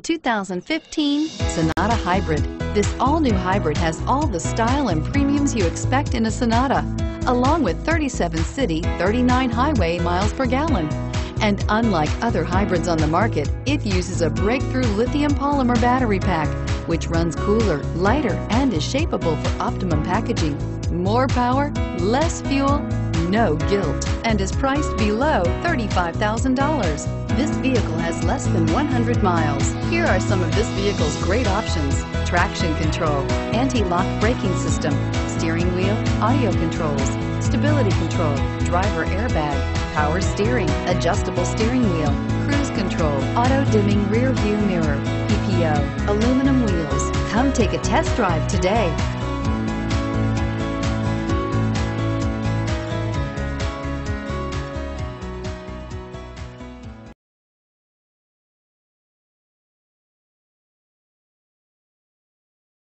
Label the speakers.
Speaker 1: 2015 Sonata Hybrid. This all-new hybrid has all the style and premiums you expect in a Sonata, along with 37 city, 39 highway miles per gallon. And unlike other hybrids on the market, it uses a breakthrough lithium polymer battery pack, which runs cooler, lighter, and is shapeable for optimum packaging. More power, less fuel, no guilt, and is priced below $35,000. This vehicle has less than 100 miles. Here are some of this vehicle's great options. Traction control, anti-lock braking system, steering wheel, audio controls, stability control, driver airbag, power steering, adjustable steering wheel, cruise control, auto dimming rear view mirror, PPO, aluminum wheels. Come take a test drive today.